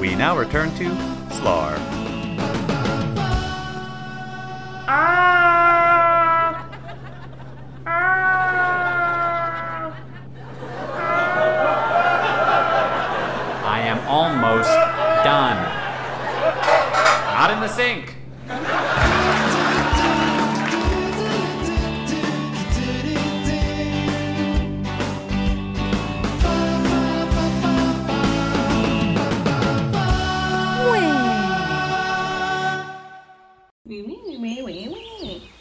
We now return to Slar. I am almost done. Not in the sink. Wee, wee, wee, wee, wee.